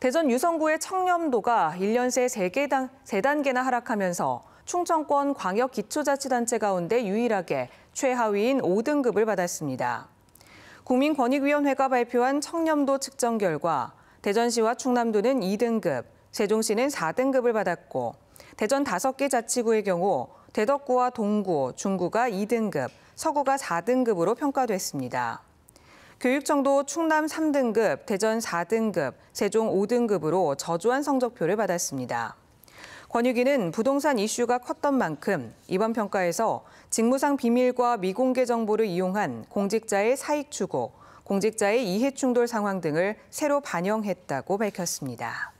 대전 유성구의 청렴도가 1년 새 3개 3단계나 하락하면서 충청권 광역기초자치단체 가운데 유일하게 최하위인 5등급을 받았습니다. 국민권익위원회가 발표한 청렴도 측정 결과 대전시와 충남도는 2등급, 세종시는 4등급을 받았고 대전 5개 자치구의 경우 대덕구와 동구, 중구가 2등급, 서구가 4등급으로 평가됐습니다. 교육청도 충남 3등급, 대전 4등급, 세종 5등급으로 저조한 성적표를 받았습니다. 권유기는 부동산 이슈가 컸던 만큼 이번 평가에서 직무상 비밀과 미공개 정보를 이용한 공직자의 사익 추구, 공직자의 이해 충돌 상황 등을 새로 반영했다고 밝혔습니다.